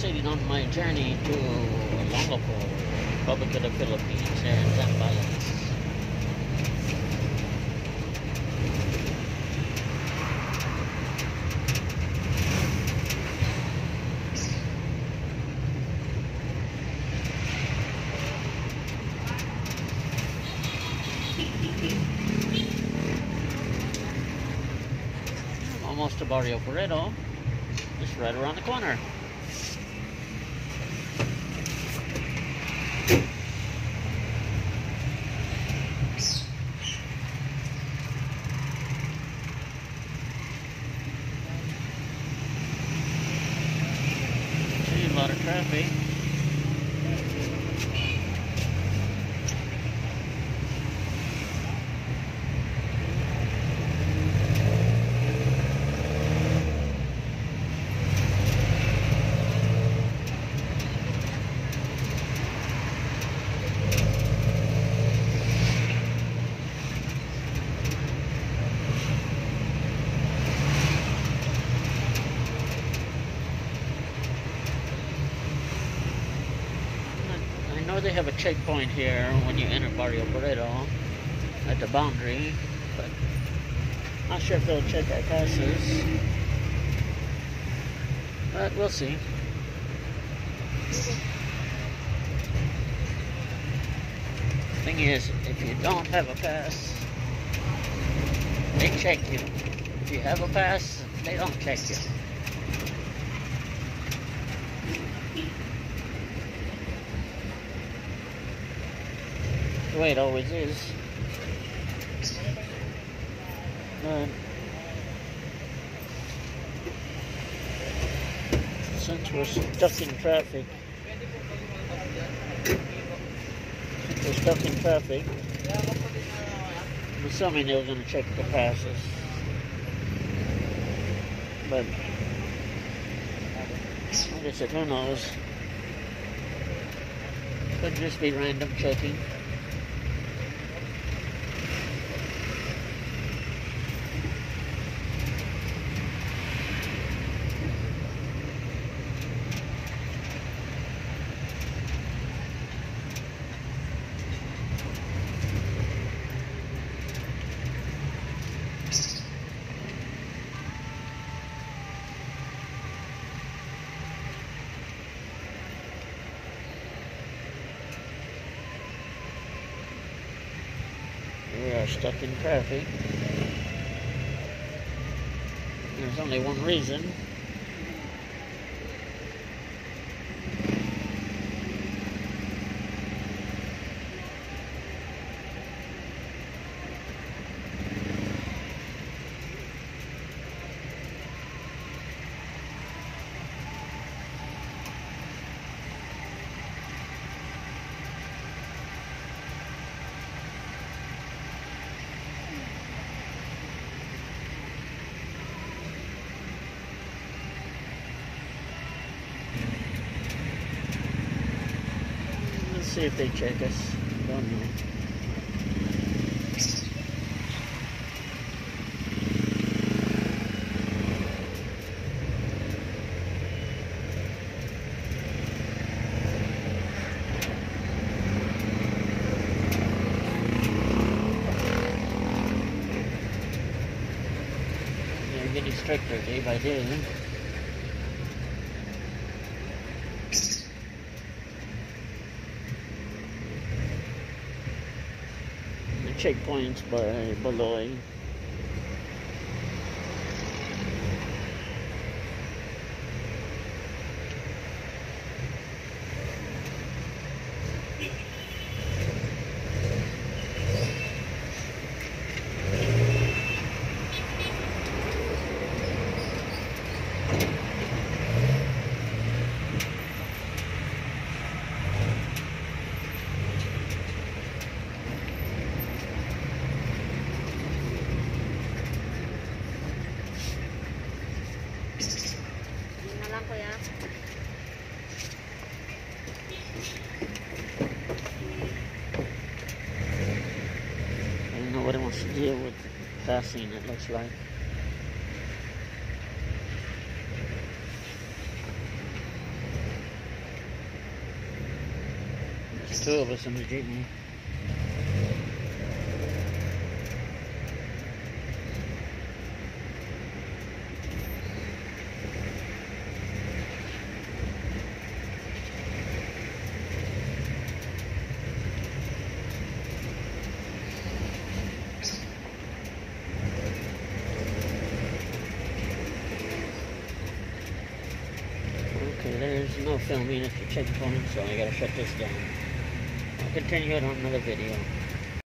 proceeding on my journey to Olongapo, Republic of the Philippines, here in Zambales. Almost to Barrio Barretto, just right around the corner. também. Have a checkpoint here when you enter Barrio Barretto at the boundary, but not sure if they'll check our passes. But we'll see. Thing is, if you don't have a pass, they check you. If you have a pass, they don't check you. The way it always is. Since we're stuck in traffic, since we're stuck in traffic, I'm assuming they were going to check the passes. But like I said, who knows? Could just be random checking. Stuck in traffic. There's only one reason. See if they check us. Don't know. They're getting stricter day eh, by day. Checkpoints by Baloy. I don't know what it wants to do with passing, it looks like. There's two of us in the jeepney. There's no filming at the checkpoint, so I gotta shut this down. I'll continue it on another video.